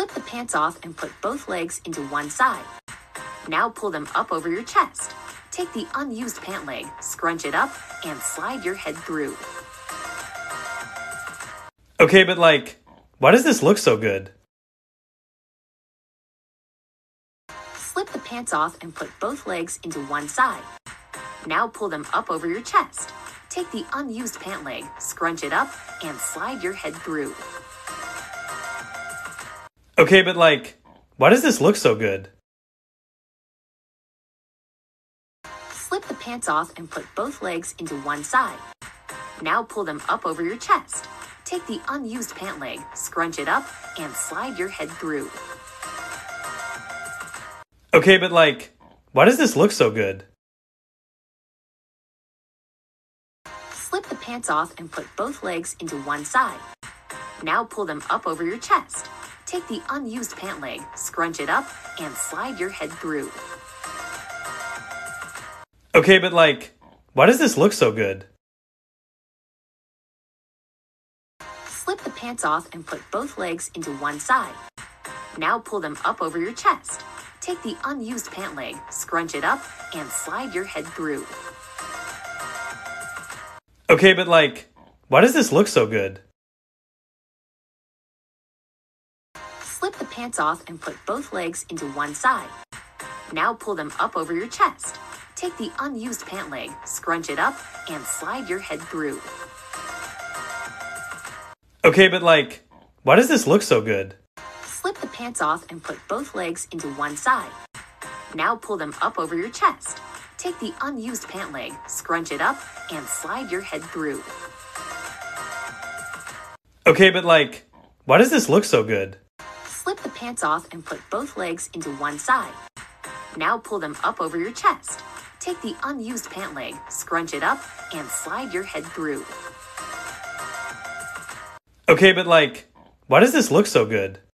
Slip the pants off and put both legs into one side. Now pull them up over your chest. Take the unused pant leg, scrunch it up, and slide your head through. Okay, but like, why does this look so good? Slip the pants off and put both legs into one side. Now pull them up over your chest. Take the unused pant leg, scrunch it up, and slide your head through. Okay, but like, why does this look so good? Slip the pants off and put both legs into one side. Now pull them up over your chest. Take the unused pant leg, scrunch it up, and slide your head through. Okay, but like, why does this look so good? Slip the pants off and put both legs into one side. Now pull them up over your chest. Take the unused pant leg, scrunch it up, and slide your head through. Okay, but like, why does this look so good? Slip the pants off and put both legs into one side. Now pull them up over your chest. Take the unused pant leg, scrunch it up, and slide your head through. Okay, but like, why does this look so good? Slip the pants off and put both legs into one side. Now pull them up over your chest. Take the unused pant leg, scrunch it up, and slide your head through. Okay, but like, why does this look so good? Slip the pants off and put both legs into one side. Now pull them up over your chest. Take the unused pant leg, scrunch it up, and slide your head through. Okay, but like, why does this look so good? Slip the pants off and put both legs into one side. Now pull them up over your chest. Take the unused pant leg, scrunch it up, and slide your head through. Okay, but like, why does this look so good?